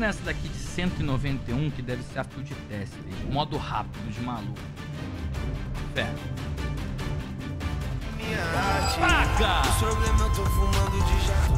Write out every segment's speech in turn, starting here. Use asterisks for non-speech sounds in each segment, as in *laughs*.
Vamos nessa daqui de 191, que deve ser a fio de teste. Modo rápido de maluco.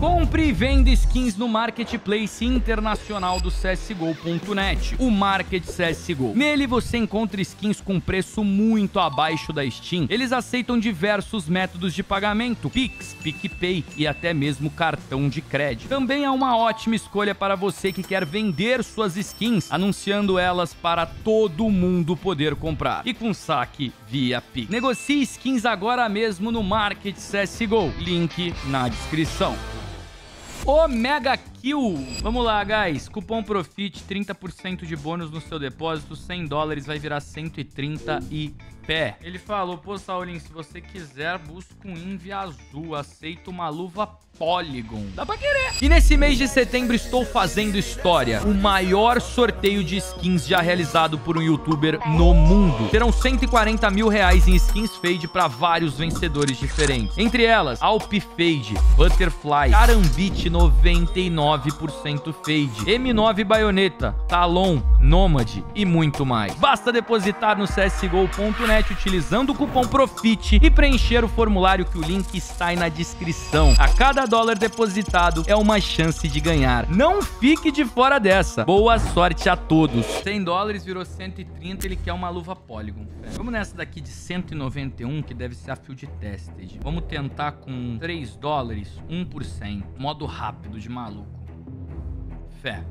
Compre e venda skins no Marketplace Internacional do CSGO.net, o Market CSGO. Nele você encontra skins com preço muito abaixo da Steam. Eles aceitam diversos métodos de pagamento, Pix, PicPay e até mesmo cartão de crédito. Também é uma ótima escolha para você que quer vender suas skins, anunciando elas para todo mundo poder comprar. E com saque via Pix. Negocie skins agora mesmo no Market CSGO. Link na descrição. O Mega Kill. Vamos lá, guys. Cupom Profit, 30% de bônus no seu depósito. 100 dólares vai virar 130 e pé. Ele falou, pô, Saulinho, se você quiser, busca um Invi azul. Aceita uma luva Polygon. Dá pra querer. E nesse mês de setembro estou fazendo história. O maior sorteio de skins já realizado por um youtuber no mundo. Terão 140 mil reais em skins fade para vários vencedores diferentes. Entre elas, Alp Fade, Butterfly, Carambit 99% Fade, M9 Baioneta, Talon, Nomad e muito mais. Basta depositar no csgo.net utilizando o cupom PROFIT e preencher o formulário que o link está aí na descrição. A cada dólar depositado é uma chance de ganhar. Não fique de fora dessa. Boa sorte a todos. 100 dólares virou 130, ele quer uma luva Polygon. Vamos nessa daqui de 191, que deve ser a field tested. Vamos tentar com 3 dólares, 1%. Modo rápido de maluco. Fé.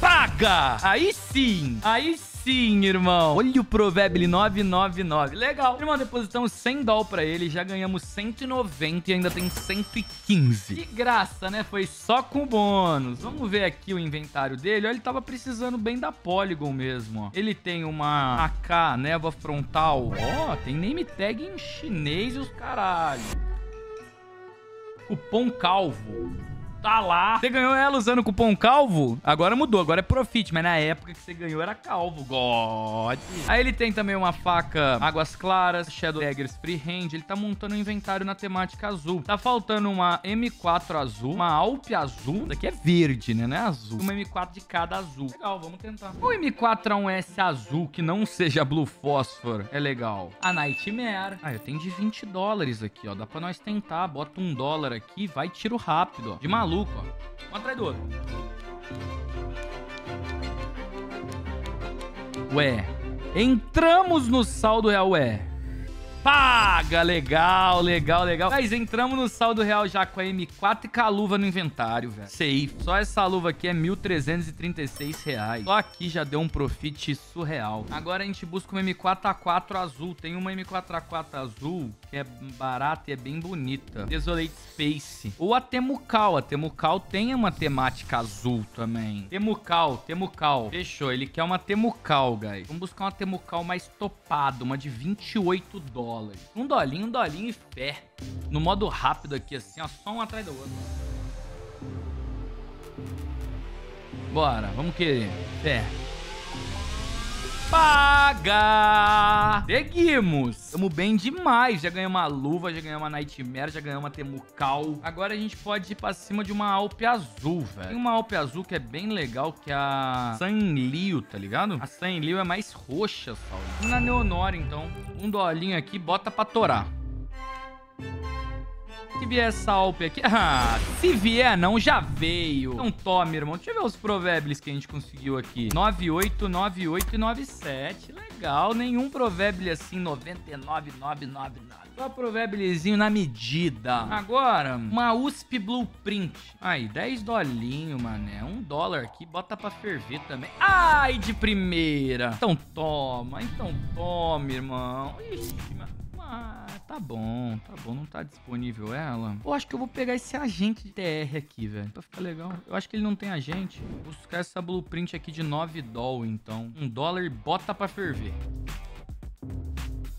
Paga! Aí sim! Aí sim! Sim, irmão. Olha o Provérbio 999. Legal. Irmão, depositamos 100 doll pra ele, já ganhamos 190 e ainda tem 115. De graça, né? Foi só com bônus. Vamos ver aqui o inventário dele. Olha, ele tava precisando bem da Polygon mesmo, ó. Ele tem uma AK, névoa frontal. Ó, tem name tag em chinês e os caralho. Cupom calvo. Tá lá. Você ganhou ela usando o cupom calvo? Agora mudou, agora é profit, mas na época que você ganhou era calvo. God. Aí ele tem também uma faca Águas Claras, Shadow Daggers Freehand. Ele tá montando um inventário na temática azul. Tá faltando uma M4 azul, uma Alp azul. Isso aqui é verde, né? Não é azul. Uma M4 de cada azul. Legal, vamos tentar. O M4 é azul que não seja Blue Phosphor. É legal. A Nightmare. Ah, eu tenho de 20 dólares aqui, ó. Dá pra nós tentar. Bota um dólar aqui, vai tiro rápido, ó. De maluco maluco, ó. Um atrás do outro. Ué. Entramos no saldo real, ué. Paga! Legal, legal, legal. Mas entramos no saldo real já com a M4 e com a luva no inventário, velho. Safe. Só essa luva aqui é 1.336 reais. Só aqui já deu um profit surreal. Agora a gente busca uma M4A4 azul. Tem uma M4A4 azul que é barata e é bem bonita. Desolate Space. Ou a Temucal. A Temucal tem uma temática azul também. Temucal, Temucal. Fechou. Ele quer uma Temucal, guys. Vamos buscar uma Temucal mais topada. Uma de 28 dólares dólares. Um dolinho, um dolinho e fé. No modo rápido aqui, assim, ó, só um atrás do outro. Bora, vamos querer. Fé. Paga! Seguimos! Tamo bem demais. Já ganhamos uma luva, já ganhamos uma Nightmare, já ganhamos uma Temucal. Agora a gente pode ir pra cima de uma Alpe azul, velho. Tem uma Alpe azul que é bem legal, que é a Sanlio, tá ligado? A Sanlio é mais roxa, Saulo. Na Neonora, então. Um dolinho aqui, bota pra torar que vier essa Alpe aqui... *laughs* Ah, se vier não, já veio. Então tome, irmão. Deixa eu ver os provérbios que a gente conseguiu aqui. 98, 98 e 97. Legal. Nenhum provérbio assim, 99999. Só provérbiliozinho na medida. Agora, uma USP Blueprint. Aí, 10 dolinho, mané. Um dólar aqui, bota pra ferver também. Ai, de primeira. Então toma, então toma, irmão. Ixi, mano. Tá bom, tá bom, não tá disponível ela. Eu acho que eu vou pegar esse agente de TR aqui, velho, pra ficar legal. Eu acho que ele não tem agente. Vou buscar essa blueprint aqui de 9 doll, então. Um dólar e bota pra ferver.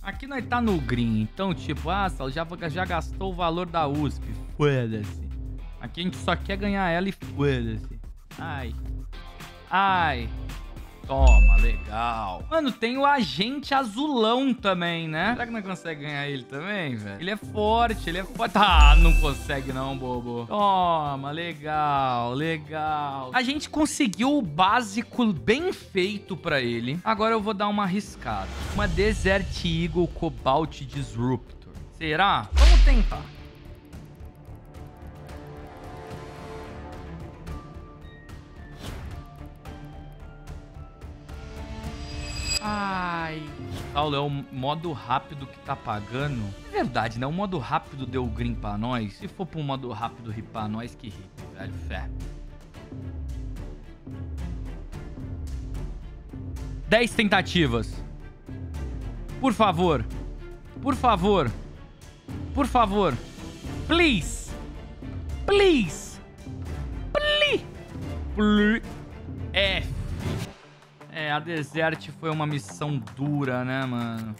Aqui nós tá no green, então tipo, ah, já, já gastou o valor da USP. Foda-se. Aqui a gente só quer ganhar ela e foda-se. Ai. Ai. Toma, legal. Mano, tem o agente azulão também, né? Será que não consegue ganhar ele também, velho? Ele é forte, ele é forte. Ah, não consegue não, bobo. Toma, legal, legal. A gente conseguiu o básico bem feito pra ele. Agora eu vou dar uma arriscada. Uma Desert Eagle Cobalt Disruptor. Será? Vamos tentar. Ai. Saulo, é o modo rápido que tá pagando. É verdade, né? O modo rápido deu green pra nós. Se for pro modo rápido ripar nós, que rip, velho. Fé. 10 tentativas. Por favor. Por favor. Por favor. Please. Please. Please. Please. F. É, a Desert foi uma missão dura, né, mano?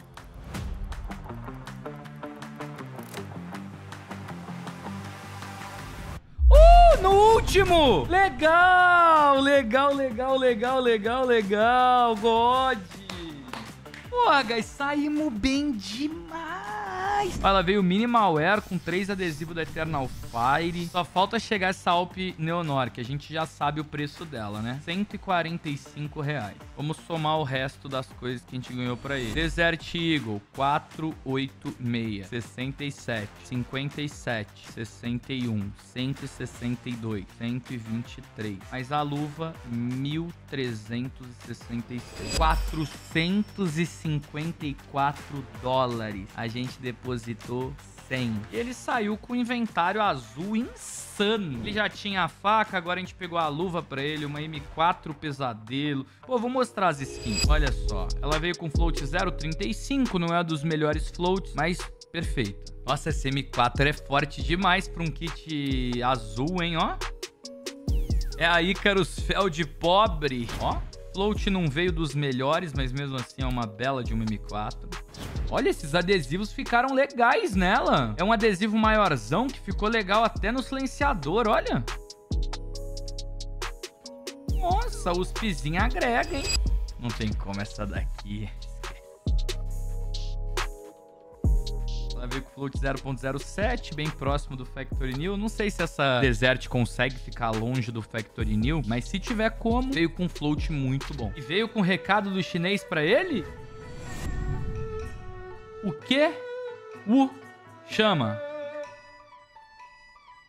Uh, no último! Legal, legal, legal, legal, legal, legal, God! Pô, guys, saímos bem demais! Demais. Ela veio Minimalware com três adesivos da Eternal Fire. Só falta chegar essa Alp Neonor, que a gente já sabe o preço dela, né? 145 reais. Vamos somar o resto das coisas que a gente ganhou pra ele. Desert Eagle, 486, 67, 57, 61, 162, 123. Mas a luva, 1.366. 454 dólares. A gente depois depositou 100. E ele saiu com o inventário azul insano. Ele já tinha a faca, agora a gente pegou a luva pra ele, uma M4 pesadelo. Pô, vou mostrar as skins. Olha só, ela veio com float 0.35, não é dos melhores floats, mas perfeita. Nossa, essa M4 é forte demais pra um kit azul, hein, ó. É a Icarus Feld pobre, ó. Float não veio dos melhores, mas mesmo assim é uma bela de uma M4. Olha, esses adesivos ficaram legais nela. É um adesivo maiorzão que ficou legal até no silenciador, olha. Nossa, os pizinhos agrega, hein? Não tem como essa daqui. Ela veio com float 0.07, bem próximo do Factory New. Não sei se essa Desert consegue ficar longe do Factory New, mas se tiver como, veio com float muito bom. E veio com recado do chinês pra ele? O que o chama?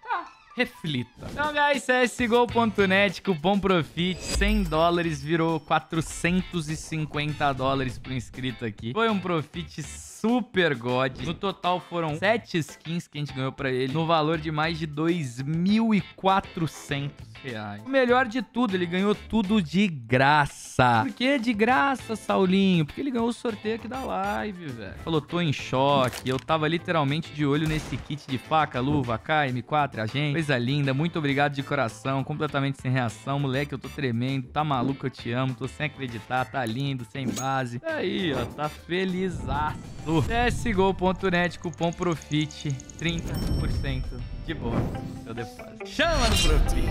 Tá, reflita. Então, guys, csgo.net, cupom PROFIT, 100 dólares virou 450 dólares pro inscrito aqui. Foi um profit super god. No total foram 7 skins que a gente ganhou pra ele, no valor de mais de 2.400 reais. O melhor de tudo, ele ganhou tudo de graça. Por que de graça, Saulinho? Porque ele ganhou o sorteio aqui da live, velho. Falou, tô em choque. Eu tava literalmente de olho nesse kit de faca, luva, KM4, agente. Coisa linda, muito obrigado de coração. Completamente sem reação. Moleque, eu tô tremendo. Tá maluco, eu te amo. Tô sem acreditar. Tá lindo, sem base. Tá aí, ó. Tá felizaço. CSGO.net, cupom PROFIT, 30% de bônus. Eu depósito. Chama no Profit.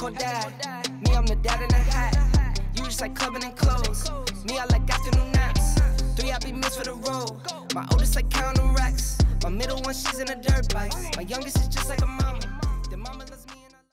Call dad. Me, I'm the dad in the hat. You just like clubbing and clothes. Me, I like afternoon naps. Three, I be missed for the road. My oldest like counting racks. My middle one, she's in a dirt bike. My youngest is just like a mama.